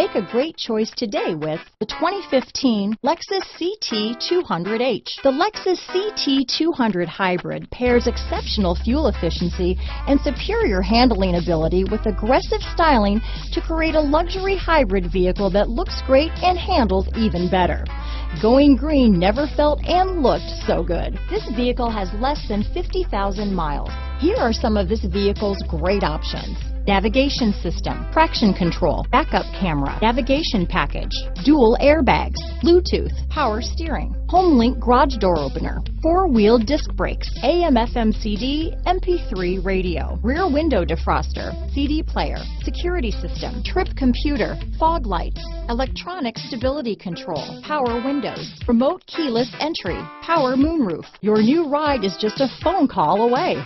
Make a great choice today with the 2015 Lexus CT200H. The Lexus CT200 Hybrid pairs exceptional fuel efficiency and superior handling ability with aggressive styling to create a luxury hybrid vehicle that looks great and handles even better. Going green never felt and looked so good. This vehicle has less than 50,000 miles. Here are some of this vehicle's great options navigation system, traction control, backup camera, navigation package, dual airbags, Bluetooth, power steering, HomeLink garage door opener, four-wheel disc brakes, AM FM CD, MP3 radio, rear window defroster, CD player, security system, trip computer, fog lights, electronic stability control, power windows, remote keyless entry, power moonroof. Your new ride is just a phone call away.